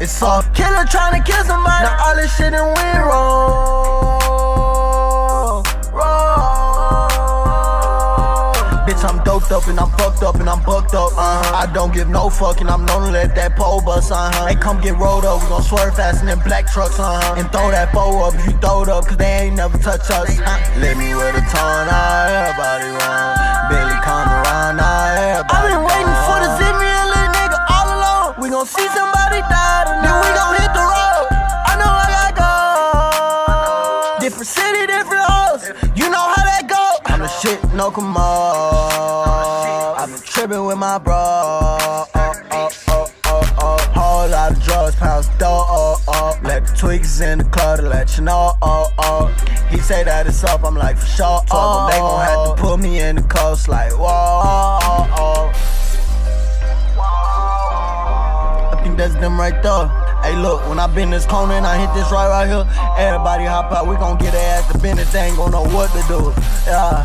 It's all killer trying to kill somebody. Now all this shit done we roll. Wrong. Bitch, I'm doped up and I'm fucked up and I'm bucked up. Uh-huh. I don't give no fuck and I'm known to let that pole bust. Uh-huh. Hey, come get rolled up, we gon' swerve fast in them black trucks. Uh-huh. And throw that foe up if you throw it up, cause they ain't never touch us. Uh-huh. Let me with a ton, now everybody wrong. Billy come around, now everybody I've been waiting for the zip me a little nigga all along. We gon' see somebody Different different hoes. You know how that go. I'm the shit, no come on. I've been tripping with my bro. Oh, oh, oh, oh, oh. Whole lot of drugs, pounds, dough. Oh, oh. Let the tweaks in the club to let you know. Oh, oh. He say that it's up, I'm like for sure. Oh, they gon' have to put me in the coast, like whoa. Oh, oh. I think that's them right there. Hey, look, when I bend this corner and I hit this right right here, everybody hop out. We gon' get their ass to bend it. They ain't gon' know what to do. Yeah.